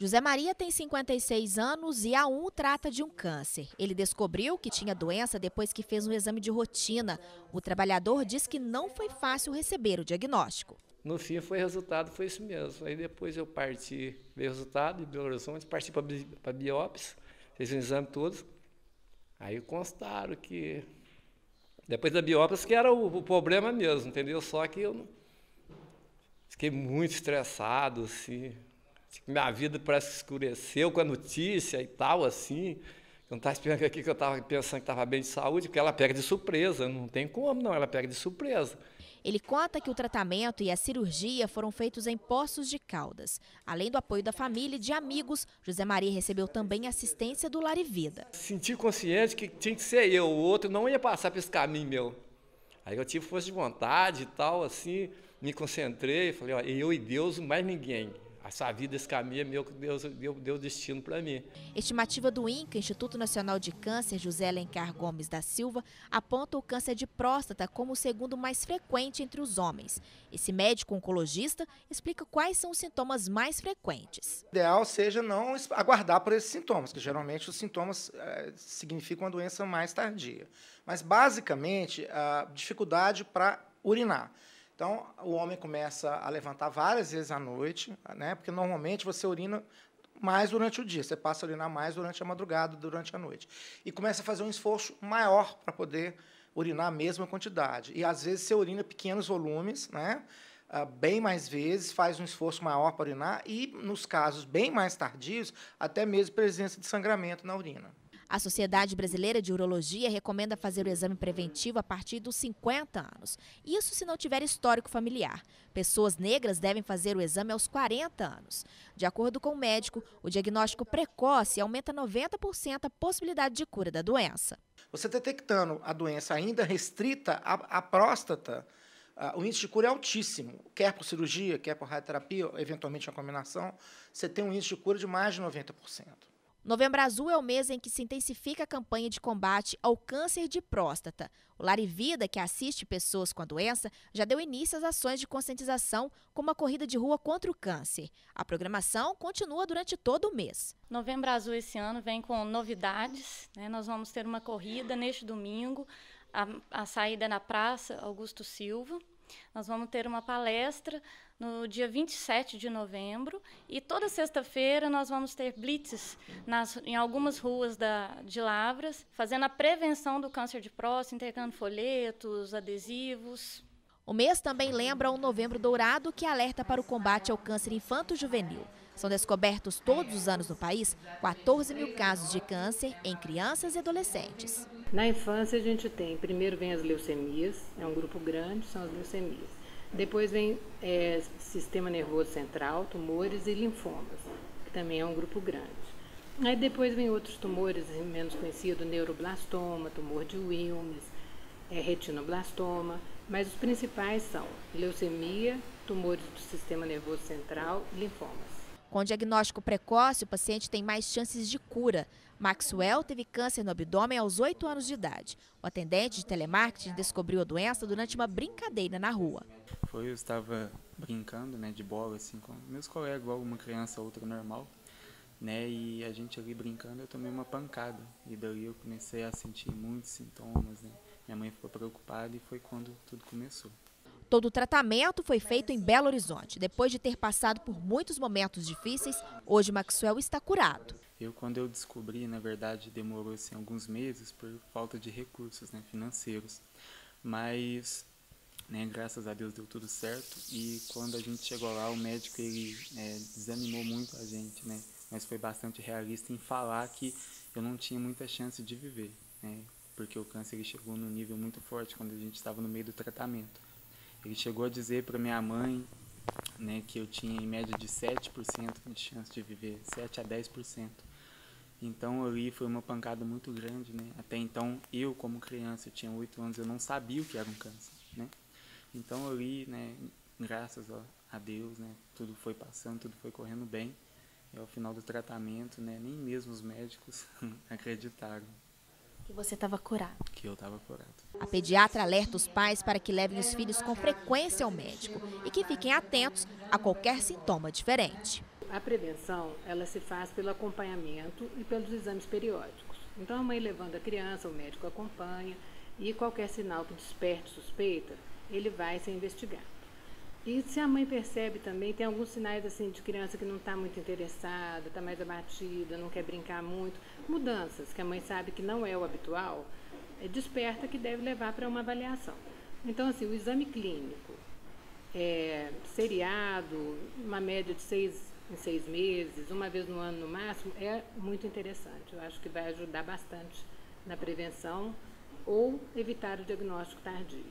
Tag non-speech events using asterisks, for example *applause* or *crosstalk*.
José Maria tem 56 anos e a um trata de um câncer. Ele descobriu que tinha doença depois que fez um exame de rotina. O trabalhador diz que não foi fácil receber o diagnóstico. No fim, foi resultado, foi isso mesmo. Aí depois eu parti, veio o resultado de Belo Horizonte, parti para a biópsia, fiz o exame todo. Aí constaram que, depois da biópsia, que era o, o problema mesmo, entendeu? Só que eu fiquei muito estressado, assim, minha vida parece que escureceu com a notícia e tal, assim. Eu não estava esperando aqui que eu estava pensando que estava bem de saúde, porque ela pega de surpresa, não tem como não, ela pega de surpresa. Ele conta que o tratamento e a cirurgia foram feitos em Poços de Caldas. Além do apoio da família e de amigos, José Maria recebeu também assistência do Lar e Vida. Senti consciente que tinha que ser eu, o outro não ia passar por esse caminho meu. Aí eu tive força de vontade e tal, assim, me concentrei, falei, ó, eu e Deus, mais ninguém essa vida, esse caminho é meu que Deus deu, deu destino para mim. Estimativa do INCA, Instituto Nacional de Câncer, José Alencar Gomes da Silva, aponta o câncer de próstata como o segundo mais frequente entre os homens. Esse médico oncologista explica quais são os sintomas mais frequentes. O ideal seja não aguardar por esses sintomas, que geralmente os sintomas é, significam uma doença mais tardia. Mas, basicamente, a dificuldade para urinar. Então, o homem começa a levantar várias vezes à noite, né? porque normalmente você urina mais durante o dia, você passa a urinar mais durante a madrugada, durante a noite. E começa a fazer um esforço maior para poder urinar a mesma quantidade. E às vezes você urina pequenos volumes, né? Uh, bem mais vezes, faz um esforço maior para urinar e, nos casos bem mais tardios, até mesmo presença de sangramento na urina. A Sociedade Brasileira de Urologia recomenda fazer o exame preventivo a partir dos 50 anos. Isso se não tiver histórico familiar. Pessoas negras devem fazer o exame aos 40 anos. De acordo com o médico, o diagnóstico precoce aumenta 90% a possibilidade de cura da doença. Você detectando a doença ainda restrita à, à próstata, o índice de cura é altíssimo. Quer por cirurgia, quer por radioterapia, eventualmente uma combinação, você tem um índice de cura de mais de 90%. Novembro Azul é o mês em que se intensifica a campanha de combate ao câncer de próstata. O Lar Vida, que assiste pessoas com a doença, já deu início às ações de conscientização, como a corrida de rua contra o câncer. A programação continua durante todo o mês. Novembro Azul esse ano vem com novidades. Né? Nós vamos ter uma corrida neste domingo, a, a saída na Praça Augusto Silva. Nós vamos ter uma palestra no dia 27 de novembro e toda sexta-feira nós vamos ter blitzes nas, em algumas ruas da, de Lavras, fazendo a prevenção do câncer de próstata, entregando folhetos, adesivos. O mês também lembra o Novembro Dourado, que alerta para o combate ao câncer infanto-juvenil. São descobertos todos os anos no país 14 mil casos de câncer em crianças e adolescentes. Na infância, a gente tem, primeiro vem as leucemias, é um grupo grande, são as leucemias. Depois vem é, sistema nervoso central, tumores e linfomas, que também é um grupo grande. Aí depois vem outros tumores menos conhecidos, neuroblastoma, tumor de Wilms, é, retinoblastoma, mas os principais são leucemia, tumores do sistema nervoso central e linfomas. Com diagnóstico precoce, o paciente tem mais chances de cura. Maxwell teve câncer no abdômen aos 8 anos de idade. O atendente de telemarketing descobriu a doença durante uma brincadeira na rua. Foi, eu estava brincando, né, de bola assim com meus colegas, igual uma criança outra normal, né, e a gente ali brincando, eu tomei uma pancada. E daí eu comecei a sentir muitos sintomas, né? Minha mãe ficou preocupada e foi quando tudo começou. Todo o tratamento foi feito em Belo Horizonte. Depois de ter passado por muitos momentos difíceis, hoje Maxwell está curado. Eu, quando eu descobri, na verdade, demorou assim, alguns meses por falta de recursos né, financeiros. Mas, né, graças a Deus, deu tudo certo. E quando a gente chegou lá, o médico ele é, desanimou muito a gente, né? Mas foi bastante realista em falar que eu não tinha muita chance de viver, né? Porque o câncer chegou num nível muito forte quando a gente estava no meio do tratamento. Ele chegou a dizer para minha mãe né, que eu tinha em média de 7% de chance de viver, 7 a 10%. Então ali foi uma pancada muito grande, né? Até então eu como criança, eu tinha 8 anos, eu não sabia o que era um câncer, né? Então ali, né, graças a Deus, né, tudo foi passando, tudo foi correndo bem. E ao final do tratamento, né, nem mesmo os médicos *laughs* acreditaram. Que você estava curado. Que eu estava curado. A pediatra alerta os pais para que levem os filhos com frequência ao médico e que fiquem atentos a qualquer sintoma diferente. a prevenção, ela se faz pelo acompanhamento e pelos exames periódicos. Então, a mãe levando a criança, o médico acompanha, e qualquer sinal que desperte suspeita, ele vai ser investigado. E se a mãe percebe também, tem alguns sinais assim de criança que não está muito interessada, está mais abatida, não quer brincar muito, mudanças que a mãe sabe que não é o habitual, é, desperta que deve levar para uma avaliação. Então, assim, o exame clínico, é, seriado, uma média de seis em seis meses, uma vez no ano no máximo, é muito interessante. Eu acho que vai ajudar bastante na prevenção ou evitar o diagnóstico tardio.